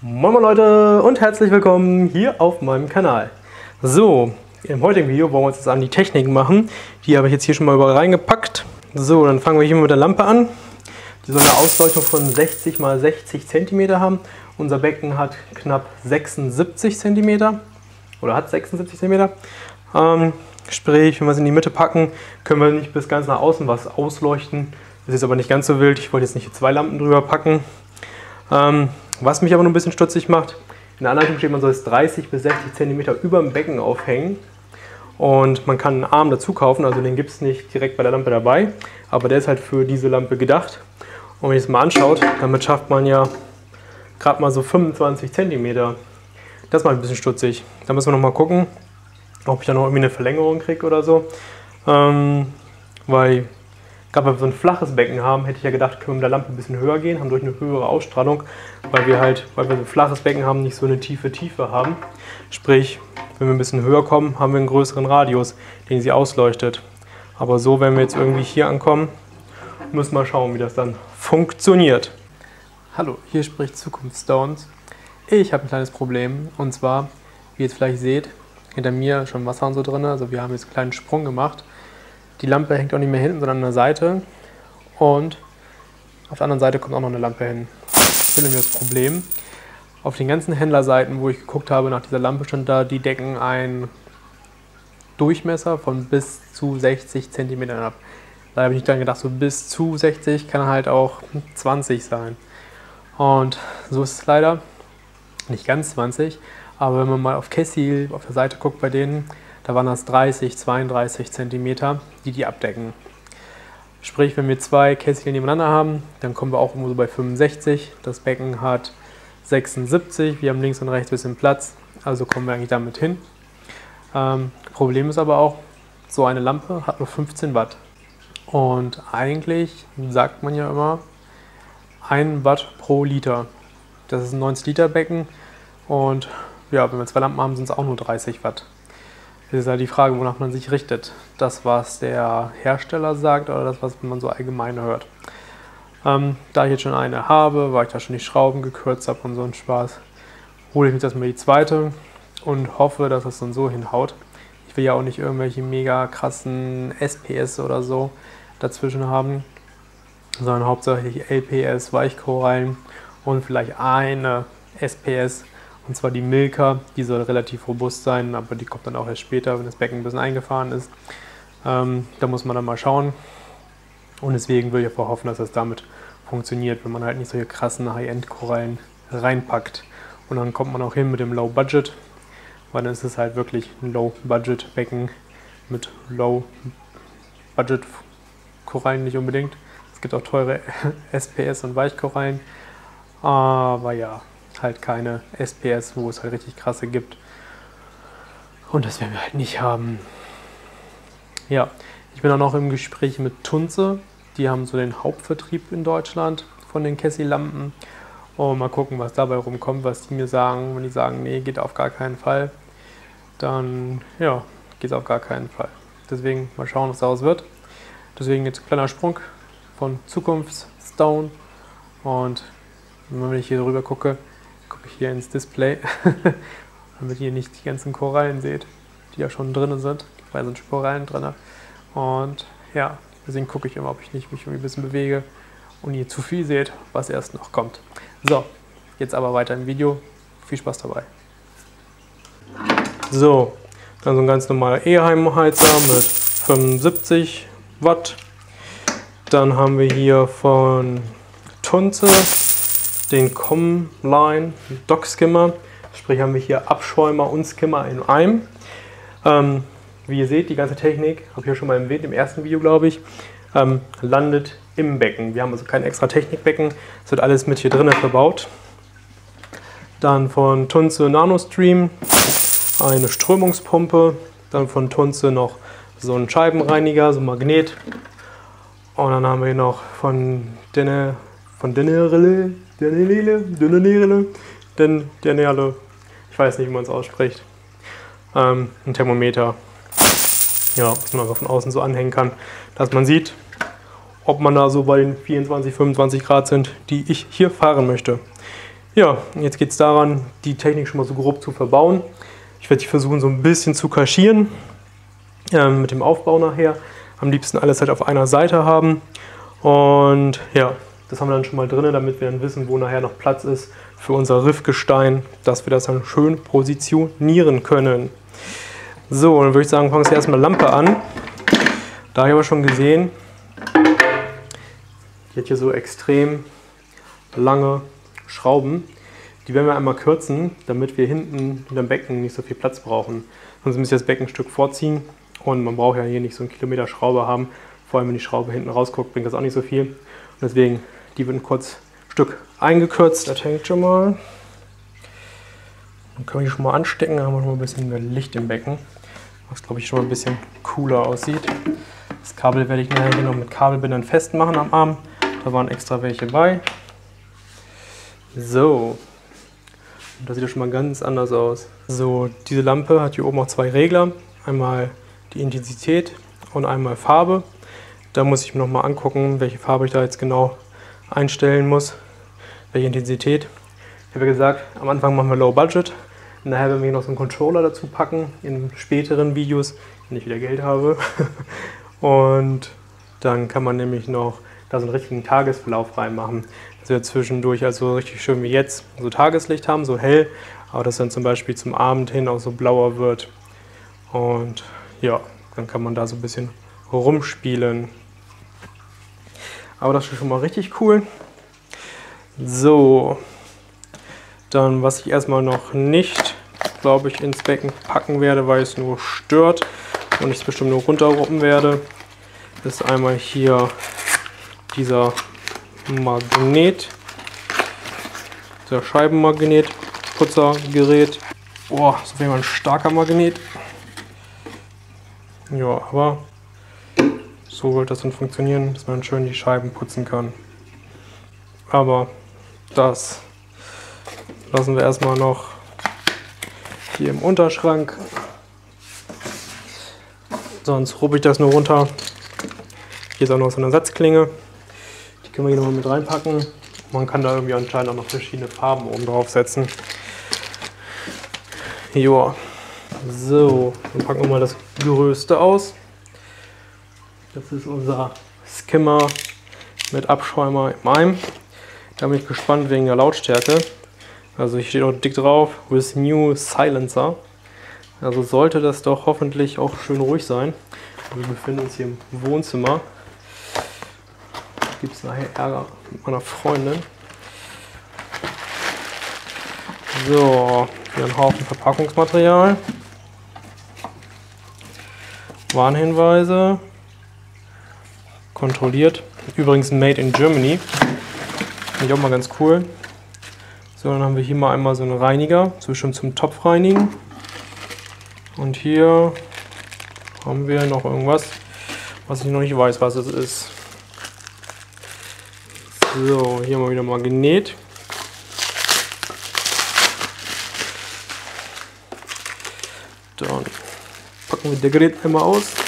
Moin moin Leute und herzlich willkommen hier auf meinem Kanal. So, im heutigen Video wollen wir uns jetzt an die Technik machen. Die habe ich jetzt hier schon mal überall reingepackt. So, dann fangen wir hier mit der Lampe an. Die soll eine Ausleuchtung von 60 x 60 cm haben. Unser Becken hat knapp 76 cm oder hat 76 cm. Ähm, sprich, wenn wir es in die Mitte packen, können wir nicht bis ganz nach außen was ausleuchten. Das ist aber nicht ganz so wild. Ich wollte jetzt nicht zwei Lampen drüber packen. Ähm, was mich aber noch ein bisschen stutzig macht, in der Anleitung steht, man soll es 30 bis 60 cm über dem Becken aufhängen. Und man kann einen Arm dazu kaufen, also den gibt es nicht direkt bei der Lampe dabei, aber der ist halt für diese Lampe gedacht. Und wenn ihr es mal anschaut, damit schafft man ja gerade mal so 25 cm. Das mal ein bisschen stutzig. Da müssen wir noch mal gucken, ob ich da noch irgendwie eine Verlängerung kriege oder so. Ähm, weil Gerade weil wir so ein flaches Becken haben, hätte ich ja gedacht, können wir mit der Lampe ein bisschen höher gehen, haben durch eine höhere Ausstrahlung, weil wir halt, weil wir ein flaches Becken haben, nicht so eine tiefe Tiefe haben. Sprich, wenn wir ein bisschen höher kommen, haben wir einen größeren Radius, den sie ausleuchtet. Aber so, wenn wir jetzt irgendwie hier ankommen, müssen wir schauen, wie das dann funktioniert. Hallo, hier spricht Zukunftsstones. Ich habe ein kleines Problem und zwar, wie ihr jetzt vielleicht seht, hinter mir schon Wasser und so drin. Also wir haben jetzt einen kleinen Sprung gemacht die Lampe hängt auch nicht mehr hinten, sondern an der Seite. Und auf der anderen Seite kommt auch noch eine Lampe hin. Das ist nämlich das Problem. Auf den ganzen Händlerseiten, wo ich geguckt habe nach dieser Lampe, stand da, die decken einen Durchmesser von bis zu 60 cm ab. Da habe ich dann gedacht, so bis zu 60 kann halt auch 20 sein. Und so ist es leider. Nicht ganz 20, aber wenn man mal auf Kessil auf der Seite guckt bei denen, da waren das 30, 32 cm, die die abdecken. Sprich, wenn wir zwei Kästchen nebeneinander haben, dann kommen wir auch irgendwo so bei 65. Das Becken hat 76, wir haben links und rechts ein bisschen Platz, also kommen wir eigentlich damit hin. Ähm, Problem ist aber auch, so eine Lampe hat nur 15 Watt. Und eigentlich sagt man ja immer 1 Watt pro Liter. Das ist ein 90 Liter Becken und ja, wenn wir zwei Lampen haben, sind es auch nur 30 Watt. Es ist halt die Frage, wonach man sich richtet. Das, was der Hersteller sagt oder das, was man so allgemein hört. Ähm, da ich jetzt schon eine habe, weil ich da schon die Schrauben gekürzt habe und so ein Spaß, hole ich mir erstmal die zweite und hoffe, dass es dann so hinhaut. Ich will ja auch nicht irgendwelche mega krassen SPS oder so dazwischen haben, sondern hauptsächlich LPS, Weichkorallen und vielleicht eine SPS und zwar die Milka, die soll relativ robust sein, aber die kommt dann auch erst später, wenn das Becken ein bisschen eingefahren ist. Ähm, da muss man dann mal schauen. Und deswegen will ich einfach hoffen, dass das damit funktioniert, wenn man halt nicht solche krassen High-End-Korallen reinpackt. Und dann kommt man auch hin mit dem Low Budget, weil dann ist es halt wirklich ein Low Budget Becken mit Low Budget Korallen nicht unbedingt. Es gibt auch teure SPS und Weichkorallen. Aber ja, halt keine SPS, wo es halt richtig krasse gibt. Und das werden wir halt nicht haben. Ja, ich bin auch noch im Gespräch mit Tunze. Die haben so den Hauptvertrieb in Deutschland von den Kessi-Lampen. Und mal gucken, was dabei rumkommt, was die mir sagen. Wenn die sagen, nee, geht auf gar keinen Fall, dann ja, geht es auf gar keinen Fall. Deswegen mal schauen, was daraus wird. Deswegen jetzt ein kleiner Sprung von Zukunftsstone. Und wenn ich hier drüber gucke, hier ins Display, damit ihr nicht die ganzen Korallen seht, die ja schon drin sind, weil sind Korallen drin. Und ja, deswegen gucke ich immer, ob ich nicht mich irgendwie ein bisschen bewege und ihr zu viel seht, was erst noch kommt. So, jetzt aber weiter im Video. Viel Spaß dabei. So, dann so ein ganz normaler E-Heimheizer mit 75 Watt. Dann haben wir hier von Tunze den Comline Dock Skimmer. Sprich haben wir hier Abschäumer und Skimmer in einem. Ähm, wie ihr seht, die ganze Technik, habe ich ja schon mal erwähnt im ersten Video, glaube ich, ähm, landet im Becken. Wir haben also kein extra Technikbecken, es wird alles mit hier drinnen verbaut. Dann von Tunze NanoStream eine Strömungspumpe, dann von Tunze noch so ein Scheibenreiniger, so ein Magnet. Und dann haben wir noch von Denne, von Dennerille Daniele, Daniele, denn Daniele, ich weiß nicht, wie man es ausspricht. Ähm, ein Thermometer, ja, was man also von außen so anhängen kann, dass man sieht, ob man da so bei den 24, 25 Grad sind, die ich hier fahren möchte. Ja, jetzt geht es daran, die Technik schon mal so grob zu verbauen. Ich werde die versuchen so ein bisschen zu kaschieren ähm, mit dem Aufbau nachher. Am liebsten alles halt auf einer Seite haben. Und ja, das haben wir dann schon mal drin, damit wir dann wissen, wo nachher noch Platz ist für unser Riffgestein, dass wir das dann schön positionieren können. So, dann würde ich sagen, fangen wir erstmal Lampe an. Da habe ich aber schon gesehen, die hat hier so extrem lange Schrauben. Die werden wir einmal kürzen, damit wir hinten in dem Becken nicht so viel Platz brauchen. Sonst müssen wir das Becken ein Stück vorziehen und man braucht ja hier nicht so einen Kilometer Schraube haben. Vor allem, wenn die Schraube hinten rausguckt, bringt das auch nicht so viel. Und deswegen, die wird ein kurz Stück eingekürzt. Das hängt schon mal. Dann können wir die schon mal anstecken, dann haben wir schon mal ein bisschen mehr Licht im Becken. Was glaube ich schon mal ein bisschen cooler aussieht. Das Kabel werde ich nachher noch mit Kabelbindern festmachen am Arm. Da waren extra welche bei. So. Das sieht ja schon mal ganz anders aus. So, diese Lampe hat hier oben auch zwei Regler. Einmal die Intensität und einmal Farbe. Da muss ich mir noch mal angucken, welche Farbe ich da jetzt genau einstellen muss, welche Intensität. Ich habe ja gesagt, am Anfang machen wir Low Budget. Nachher werden wir noch so einen Controller dazu packen in späteren Videos, wenn ich wieder Geld habe. Und dann kann man nämlich noch da so einen richtigen Tagesverlauf reinmachen. Dass wir zwischendurch also richtig schön wie jetzt so Tageslicht haben, so hell, aber dass dann zum Beispiel zum Abend hin auch so blauer wird. Und ja, dann kann man da so ein bisschen rumspielen. Aber das ist schon mal richtig cool. So, dann was ich erstmal noch nicht, glaube ich, ins Becken packen werde, weil es nur stört und ich es bestimmt nur runterruppen werde, ist einmal hier dieser Magnet, dieser Scheibenmagnet, Putzergerät. Boah, so wäre ein starker Magnet. Ja, aber so wird das dann funktionieren, dass man schön die Scheiben putzen kann. Aber das lassen wir erstmal noch hier im Unterschrank. Sonst ruppe ich das nur runter. Hier ist auch noch so eine Ersatzklinge. Die können wir hier nochmal mit reinpacken. Man kann da irgendwie anscheinend auch noch verschiedene Farben oben drauf setzen. Joa. So, dann packen wir mal das Größte aus. Das ist unser Skimmer mit Abschäumer im Eim. Da bin ich gespannt wegen der Lautstärke. Also hier steht auch dick drauf, with new silencer. Also sollte das doch hoffentlich auch schön ruhig sein. Wir befinden uns hier im Wohnzimmer. Gibt es nachher Ärger mit meiner Freundin. So, hier ein Haufen Verpackungsmaterial. Warnhinweise. Kontrolliert. Übrigens made in Germany. Finde ich auch mal ganz cool. So, dann haben wir hier mal einmal so einen Reiniger, so schon zum Topf reinigen. Und hier haben wir noch irgendwas, was ich noch nicht weiß, was es ist. So, hier haben wir wieder mal genäht. Dann packen wir das Gerät einmal aus.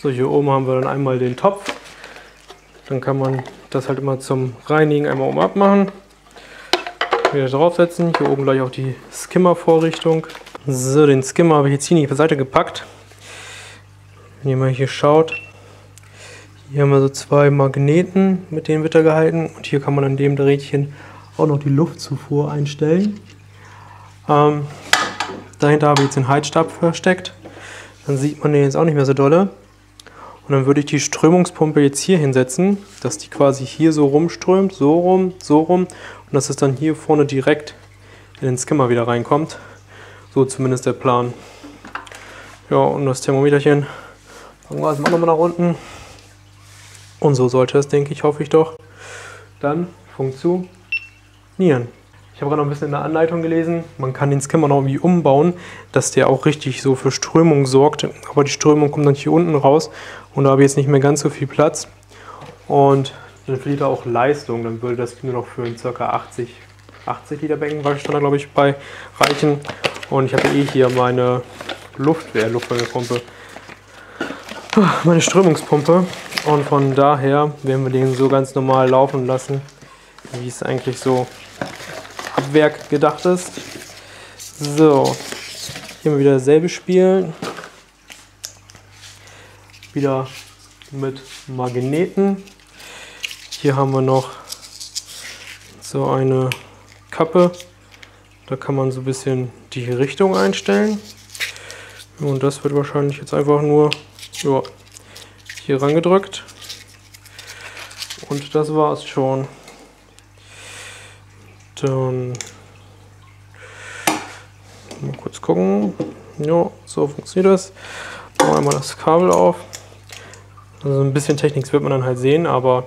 So, hier oben haben wir dann einmal den Topf. Dann kann man das halt immer zum Reinigen einmal um abmachen. Wieder draufsetzen. Hier oben gleich auch die Skimmer-Vorrichtung. So, den Skimmer habe ich jetzt hier nicht beiseite gepackt. Wenn ihr mal hier schaut, hier haben wir so zwei Magneten, mit denen wird er gehalten. Und hier kann man an dem Drähtchen auch noch die Luftzufuhr einstellen. Ähm, dahinter habe ich jetzt den Heizstab versteckt. Dann sieht man den jetzt auch nicht mehr so dolle. Und dann würde ich die Strömungspumpe jetzt hier hinsetzen, dass die quasi hier so rumströmt, so rum, so rum. Und dass es dann hier vorne direkt in den Skimmer wieder reinkommt. So zumindest der Plan. Ja, und das Thermometerchen packen wir erstmal nochmal nach unten. Und so sollte es, denke ich, hoffe ich doch, dann funktionieren. Ich habe gerade noch ein bisschen in der Anleitung gelesen, man kann den Skimmer noch irgendwie umbauen, dass der auch richtig so für Strömung sorgt. Aber die Strömung kommt dann hier unten raus und da habe ich jetzt nicht mehr ganz so viel Platz. Und dann verliert er auch Leistung. Dann würde das nur noch für ein ca. 80, 80 Liter Becken Waschstange, glaube ich, bei reichen. Und ich habe eh hier meine Luftwehr, Luftwärmepumpe, meine Strömungspumpe. Und von daher werden wir den so ganz normal laufen lassen, wie es eigentlich so Werk gedacht ist. So, hier wir wieder dasselbe Spiel. Wieder mit Magneten. Hier haben wir noch so eine Kappe. Da kann man so ein bisschen die Richtung einstellen. Und das wird wahrscheinlich jetzt einfach nur ja, hier rangedrückt. Und das war es schon. Dann mal kurz gucken. Ja, so funktioniert das. Machen wir einmal das Kabel auf. Also ein bisschen Technik wird man dann halt sehen, aber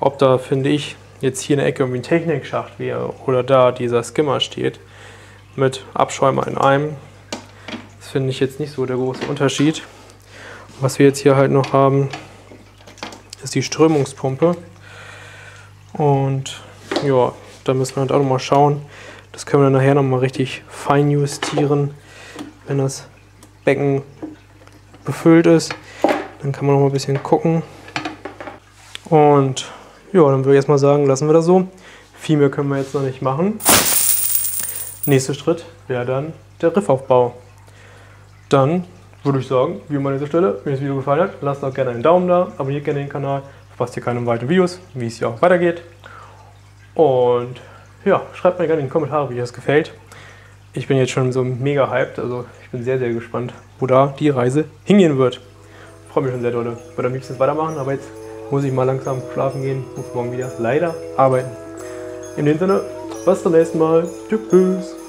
ob da, finde ich, jetzt hier in der Ecke irgendwie ein Technikschacht wäre oder da dieser Skimmer steht mit Abschäumer in einem, das finde ich jetzt nicht so der große Unterschied. Was wir jetzt hier halt noch haben, ist die Strömungspumpe. Und ja, da müssen wir halt auch noch mal schauen. Das können wir dann nachher noch mal richtig fein justieren, wenn das Becken befüllt ist. Dann kann man noch mal ein bisschen gucken. Und ja, dann würde ich erstmal sagen, lassen wir das so. Viel mehr können wir jetzt noch nicht machen. Nächster Schritt wäre dann der Riffaufbau. Dann würde ich sagen, wie immer an dieser Stelle, wenn das Video gefallen hat, lasst doch gerne einen Daumen da, abonniert gerne den Kanal, verpasst ihr keine weiteren Videos, wie es hier auch weitergeht. Und ja, schreibt mir gerne in die Kommentare, wie euch das gefällt. Ich bin jetzt schon so mega hyped, also ich bin sehr, sehr gespannt, wo da die Reise hingehen wird freue mich schon sehr doll. Würde am liebsten weitermachen, aber jetzt muss ich mal langsam schlafen gehen. Muss morgen wieder leider arbeiten. In dem Sinne, bis zum nächsten Mal. Tschüss.